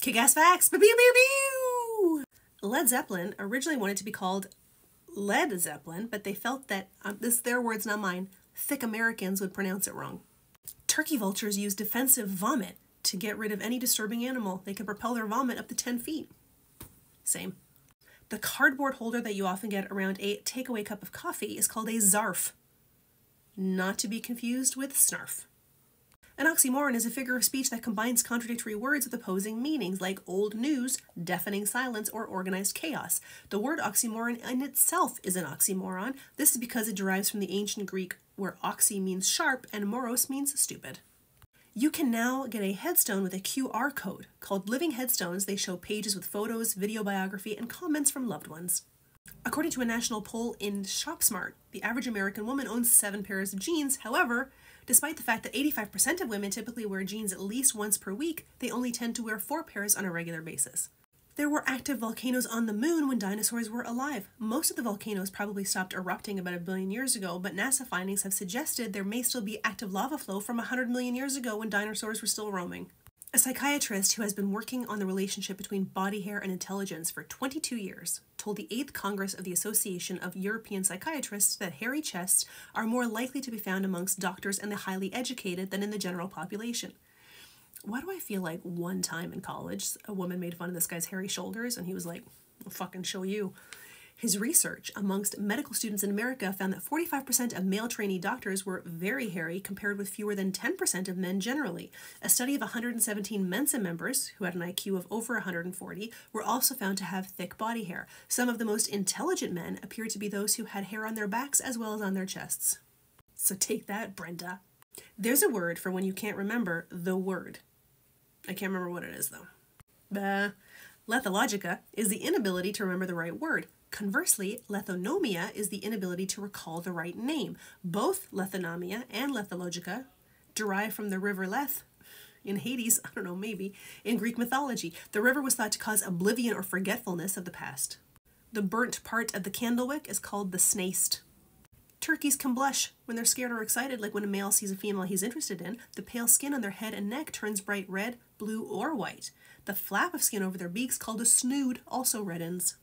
Kick ass facts! Pew pew pew! Led Zeppelin originally wanted to be called Lead Zeppelin, but they felt that, um, this is their words, not mine, thick Americans would pronounce it wrong. Turkey vultures use defensive vomit to get rid of any disturbing animal. They can propel their vomit up to 10 feet. Same. The cardboard holder that you often get around a takeaway cup of coffee is called a zarf, not to be confused with snarf. An oxymoron is a figure of speech that combines contradictory words with opposing meanings, like old news, deafening silence, or organized chaos. The word oxymoron in itself is an oxymoron. This is because it derives from the ancient Greek, where oxy means sharp and moros means stupid. You can now get a headstone with a QR code. Called Living Headstones, they show pages with photos, video biography, and comments from loved ones. According to a national poll in ShopSmart, the average American woman owns seven pairs of jeans. However, Despite the fact that 85% of women typically wear jeans at least once per week, they only tend to wear four pairs on a regular basis. There were active volcanoes on the moon when dinosaurs were alive. Most of the volcanoes probably stopped erupting about a billion years ago, but NASA findings have suggested there may still be active lava flow from 100 million years ago when dinosaurs were still roaming. A psychiatrist who has been working on the relationship between body hair and intelligence for 22 years told the 8th Congress of the Association of European Psychiatrists that hairy chests are more likely to be found amongst doctors and the highly educated than in the general population. Why do I feel like one time in college a woman made fun of this guy's hairy shoulders and he was like, I'll fucking show you. His research amongst medical students in America found that 45% of male trainee doctors were very hairy compared with fewer than 10% of men generally. A study of 117 Mensa members, who had an IQ of over 140, were also found to have thick body hair. Some of the most intelligent men appeared to be those who had hair on their backs as well as on their chests. So take that, Brenda. There's a word for when you can't remember the word. I can't remember what it is though. Bah. Lethologica is the inability to remember the right word. Conversely, lethonomia is the inability to recall the right name. Both lethonomia and lethologica derive from the river Leth in Hades, I don't know, maybe, in Greek mythology. The river was thought to cause oblivion or forgetfulness of the past. The burnt part of the candlewick is called the snaist. Turkeys can blush when they're scared or excited, like when a male sees a female he's interested in. The pale skin on their head and neck turns bright red, blue, or white. The flap of skin over their beaks, called a snood, also reddens.